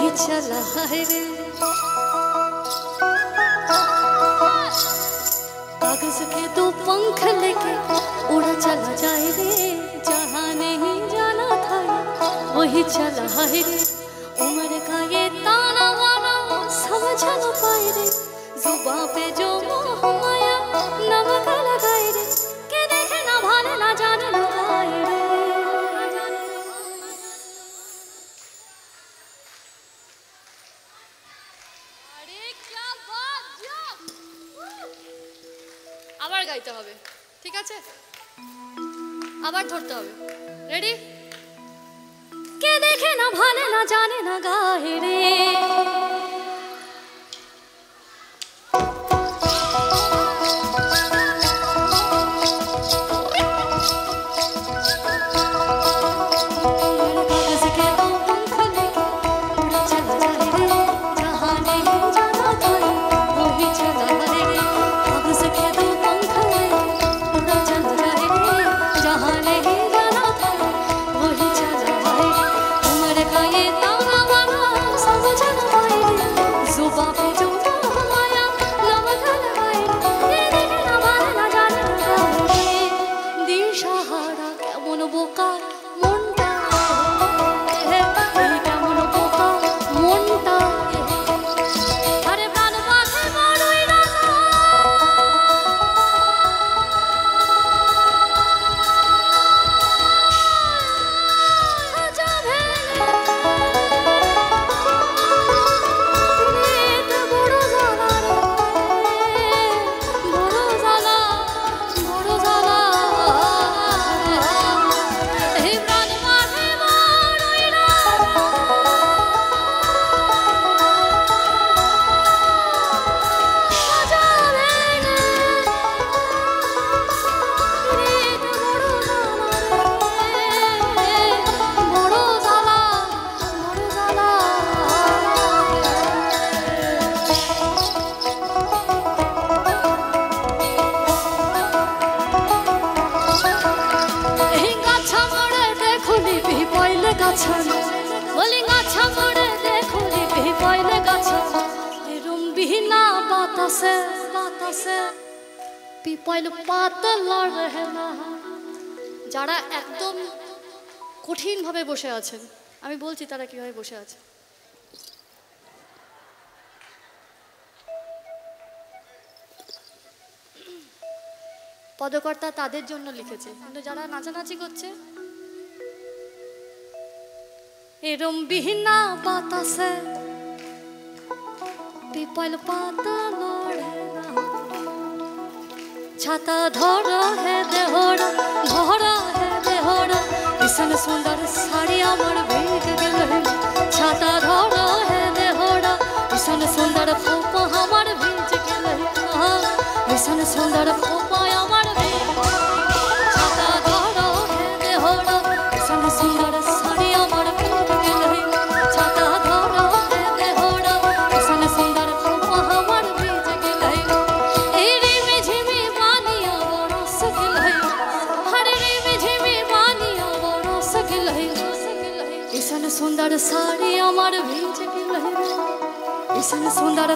वही चला है रे। कागज़ के दो पंख लेके उड़ा चला जाए रे। जहाँ नहीं जाना था वही चला है रे। उम्र का ये ताना वाना, समझ न पाए रे। जुबा पे जो मोह माया नमक আবার গাইতে হবে, ঠিক আছে? আবার ধরতে হবে। রেডি কে দেখে না ভালে না জানে না গায়ে রে। যারা একদম কঠিনভাবে বসে আছেন, আমি বলছি তারা কীভাবে বসে আছে। পদকর্তা তাদের জন্য লিখেছে, কিন্তু যারা নাচানাচি করছে, এরম বিহীনা বাতাসে পিপল পাতা লড়ে ছাতা ধরা হে দেহরা ধরা হে দেহরা ভীষণ সুন্দর শাড়ি আমার ভেঙে গেল ছাতা ধরা হে দেহরা ভীষণ সুন্দর খোপা আমার ভেঙে গেল ভীষণ সুন্দর খোপা আমার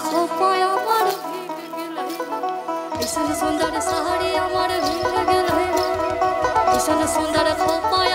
সুন্দর খোপায় আমার ভিজ গেল ইসন সুন্দর শাড়ি আমার ভিজ গেল ইসন সুন্দর খোপায়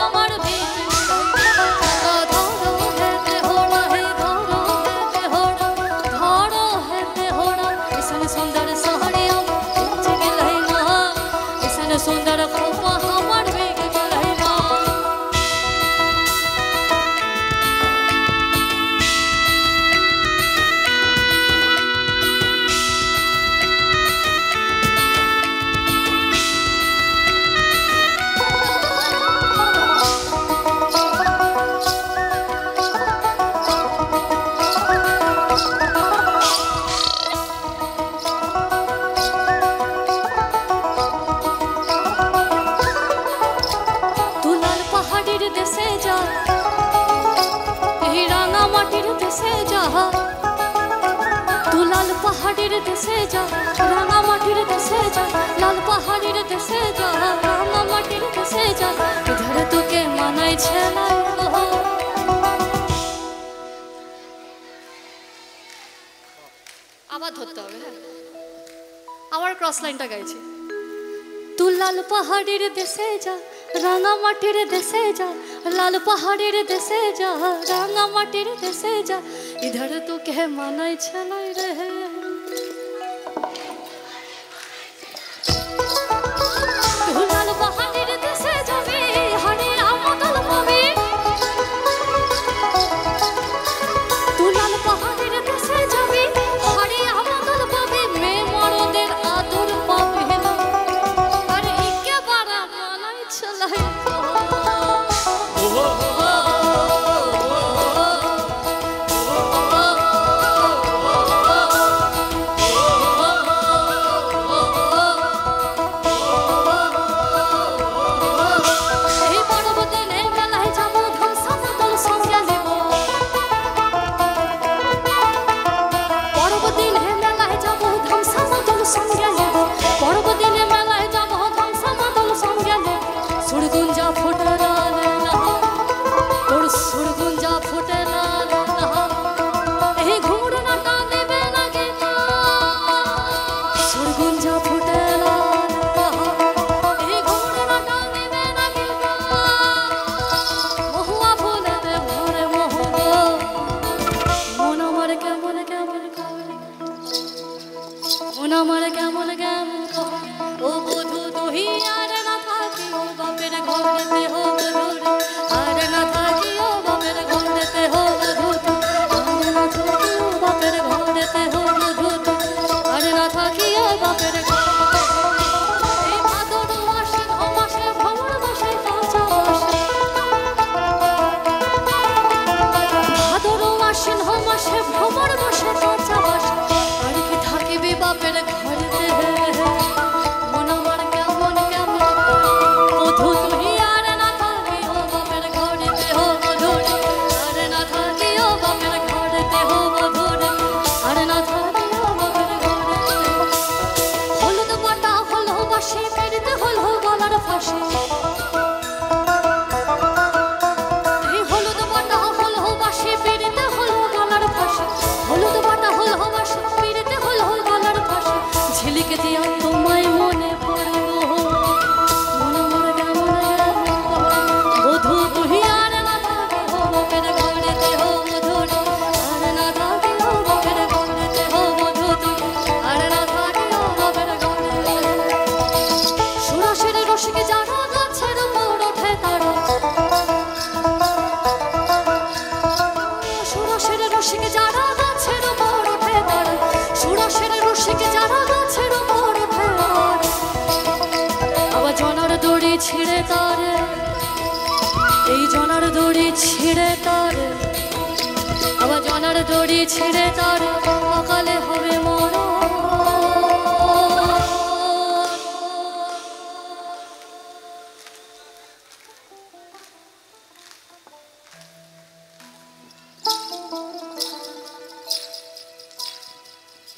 দেশে যা। তু লাল পাহাড়ের দেশে যা, রাঙা মাটির দেশে যা, লাল পাহাড়ের দেশে যা, রাঙা মাটির দেশে যা ইধর তোকে মানাই ছেলা আবার ধরতে হবে হ্যাঁ। আমার ক্রস লাইনটা গাইছি। তুই লাল পাহাড়ের দেশে যা রাঙা মাটির দেশে যা লাল পাহাড়ের দেশে যা রাঙা মাটির দেশে যা ইধর তো কে মানাই ছেলাই রে আবার জনার দড়ি ছিঁড়ে তারে অকালে হবে মরণ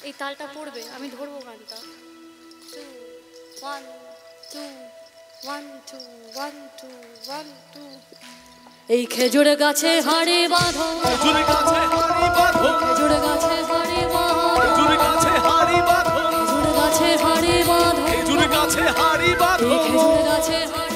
এই তালটা পড়বে, আমি ধরবো গানটা। টু ওয়ান টু এই খেজুর গাছে হাড়ি বাঁধো। খেজুর গাছে হাড়ি বাঁধো। খেজুর গাছে হাড়ি বাঁধো। খেজুর গাছে হাড়ি বাঁধো। খেজুর গাছে হাড়ি বাঁধো। খেজুর গাছে হাড়ি বাঁধো। খেজুর গাছে হাড়ি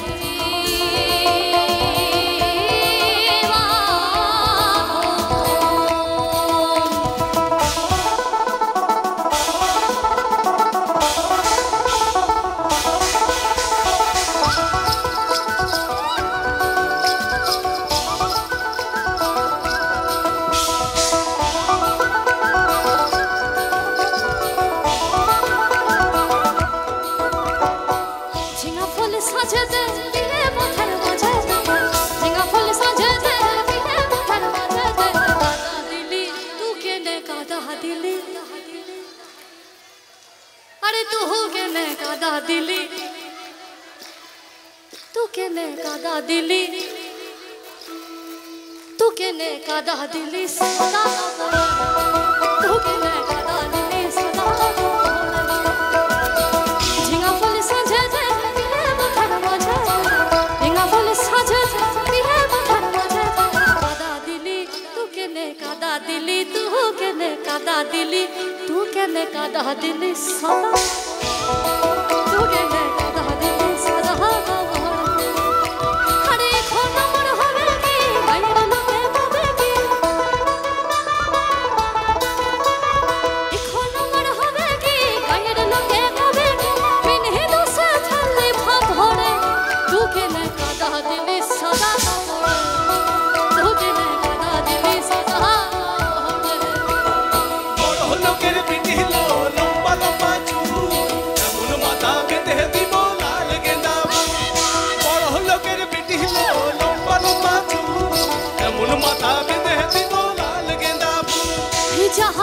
কাদা दिली। तू के ने कादा दिली। तू के ने कादा दिली, सदा तू के ने कादा दिली, सदा झिंगा फल सजे जे पिहे बखर मज़े झिंगा फल सजे जे पिहे बखर मज़े कादा दिली तू के ने कादा दिली तू केने कादा दिली तू केने कादा दिली, सदा